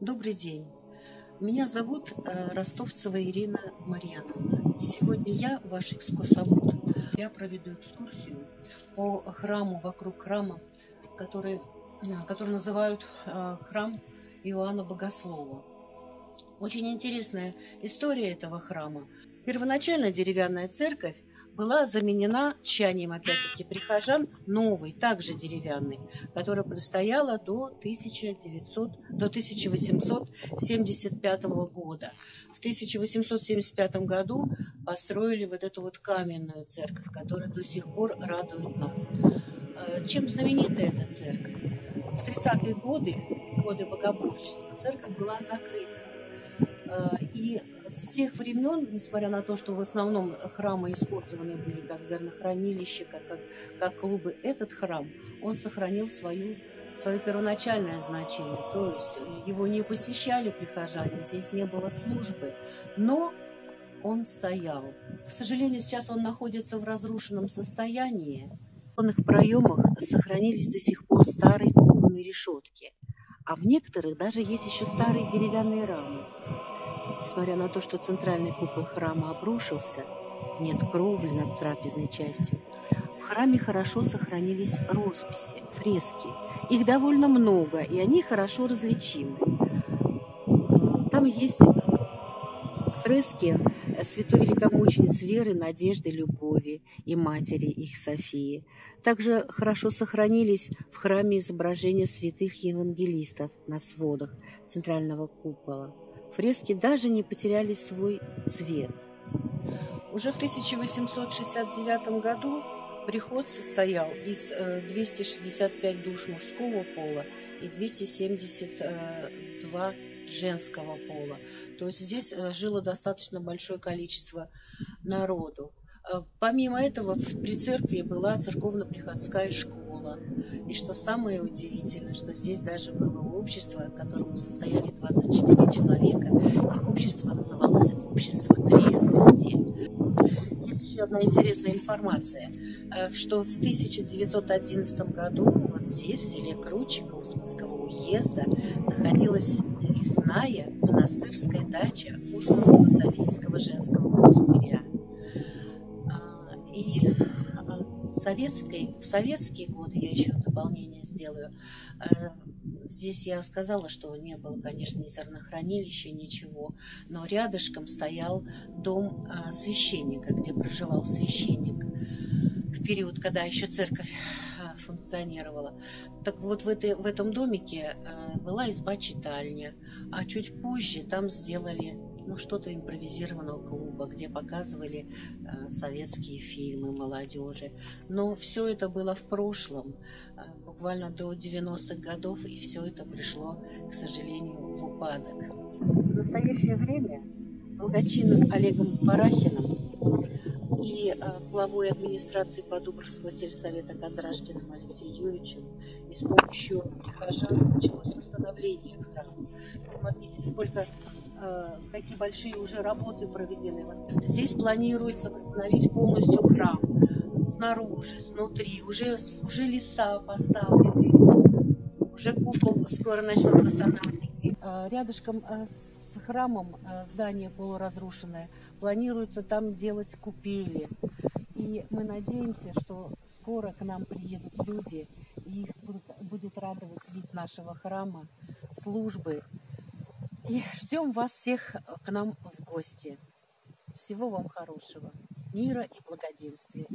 Добрый день. Меня зовут э, Ростовцева Ирина Марьяновна. И сегодня я ваш экскурсовод. Я проведу экскурсию по храму, вокруг храма, который, э, который называют э, храм Иоанна Богослова. Очень интересная история этого храма. Первоначально деревянная церковь была заменена тщанием, опять-таки, прихожан новой, также деревянной, которая простояла до, 1900, до 1875 года. В 1875 году построили вот эту вот каменную церковь, которая до сих пор радует нас. Э, чем знаменита эта церковь? В 30-е годы, годы богоборчества, церковь была закрыта. Э, и с тех времен, несмотря на то, что в основном храмы использованы были как зернохранилище, как, как, как клубы, этот храм, он сохранил свою, свое первоначальное значение. То есть его не посещали прихожане, здесь не было службы, но он стоял. К сожалению, сейчас он находится в разрушенном состоянии. В их проемах сохранились до сих пор старые кухонные решетки, а в некоторых даже есть еще старые деревянные рамы. Несмотря на то, что центральный купол храма обрушился, нет кровли над трапезной частью, в храме хорошо сохранились росписи, фрески. Их довольно много, и они хорошо различимы. Там есть фрески святой великомученицы Веры, Надежды, Любови и матери их Софии. Также хорошо сохранились в храме изображения святых евангелистов на сводах центрального купола. Фрески даже не потеряли свой цвет. Уже в 1869 году приход состоял из 265 э, душ мужского пола и 272 женского пола. То есть здесь э, жило достаточно большое количество народу. Э, помимо этого, при церкви была церковно-приходская школа. И что самое удивительное, что здесь даже было общество, в котором состояли 24 человека, и общество называлось «Общество трезвости». Есть еще одна интересная информация, э, что в 1911 году вот здесь, в селе Кручико Усманского уезда, находилась лесная монастырская дача Усманского Софийского женского монастыря. Советской, в советские годы, я еще дополнение сделаю, э, здесь я сказала, что не было, конечно, ни зернохранилища, ничего, но рядышком стоял дом а, священника, где проживал священник в период, когда еще церковь а, функционировала. Так вот в, этой, в этом домике была изба-читальня, а чуть позже там сделали ну, что-то импровизированного клуба, где показывали э, советские фильмы молодежи. Но все это было в прошлом, э, буквально до 90-х годов, и все это пришло, к сожалению, в упадок. В настоящее время благочинным Олегом Парахиным и э, главой администрации Подубрского сельсовета Кондрашкиным Алексеем Юрьевичем и с помощью прихожан началось восстановление храма. Смотрите, сколько Э, какие большие уже работы проведены. Здесь планируется восстановить полностью храм снаружи, снутри. Уже, уже леса поставлены, уже купол скоро начнут восстанавливать. Э, рядышком э, с храмом здание полуразрушенное. Планируется там делать купели. И мы надеемся, что скоро к нам приедут люди, и их будет радовать вид нашего храма, службы. И ждем вас всех э, к нам в гости. Всего вам хорошего, мира и благоденствия.